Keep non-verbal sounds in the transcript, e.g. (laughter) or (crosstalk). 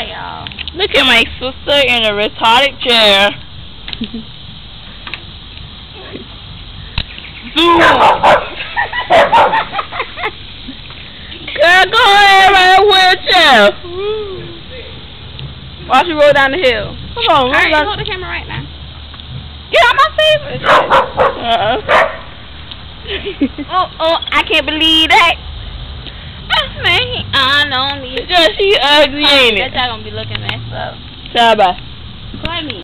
Hi, y'all. Look at my sister in a retarded chair. (laughs) Zoom! Girl, go ahead, right in a wheelchair. While she roll down the hill. Come on, roll Alright, down. hold the camera right now. Get out my face. (laughs) Uh-uh. Oh, oh, I can't believe that. Man, on me. She ugly, oh, ain't That it? y'all gonna be looking messed up. Bye bye. Call me.